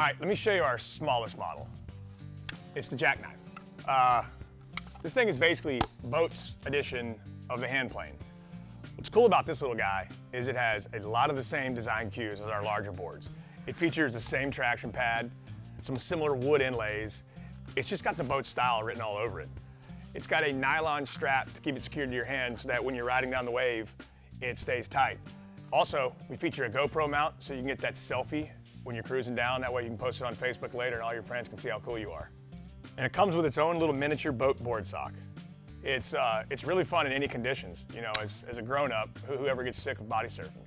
All right, let me show you our smallest model. It's the jackknife. Uh, this thing is basically BOTE's edition of the hand plane. What's cool about this little guy is it has a lot of the same design cues as our larger boards. It features the same traction pad, some similar wood inlays. It's just got the boat style written all over it. It's got a nylon strap to keep it secured to your hand so that when you're riding down the wave, it stays tight. Also, we feature a GoPro mount so you can get that selfie when you're cruising down. That way you can post it on Facebook later and all your friends can see how cool you are. And it comes with its own little miniature BOTE board sock. It's, uh, it's really fun in any conditions, you know, as, as a grown-up, whoever gets sick of body surfing.